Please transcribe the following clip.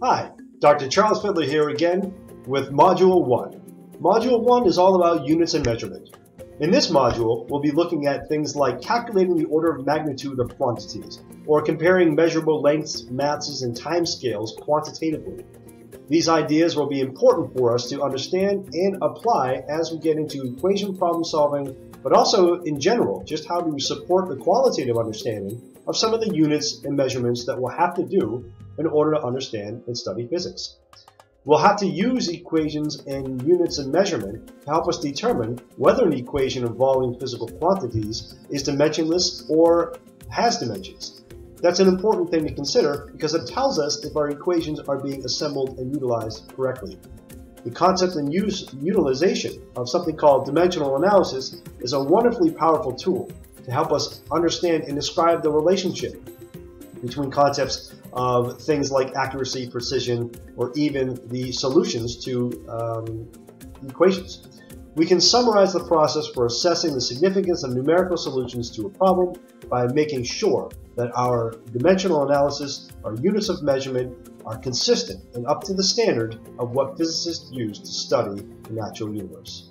Hi, Dr. Charles Fidler here again with Module 1. Module 1 is all about units and measurement. In this module, we'll be looking at things like calculating the order of magnitude of quantities, or comparing measurable lengths, masses, and timescales quantitatively. These ideas will be important for us to understand and apply as we get into equation problem solving, but also in general, just how to support the qualitative understanding of some of the units and measurements that we'll have to do in order to understand and study physics. We'll have to use equations and units and measurement to help us determine whether an equation involving physical quantities is dimensionless or has dimensions. That's an important thing to consider because it tells us if our equations are being assembled and utilized correctly. The concept and use, utilization of something called dimensional analysis is a wonderfully powerful tool to help us understand and describe the relationship between concepts of things like accuracy, precision, or even the solutions to um, equations. We can summarize the process for assessing the significance of numerical solutions to a problem by making sure that our dimensional analysis, our units of measurement, are consistent and up to the standard of what physicists use to study the natural universe.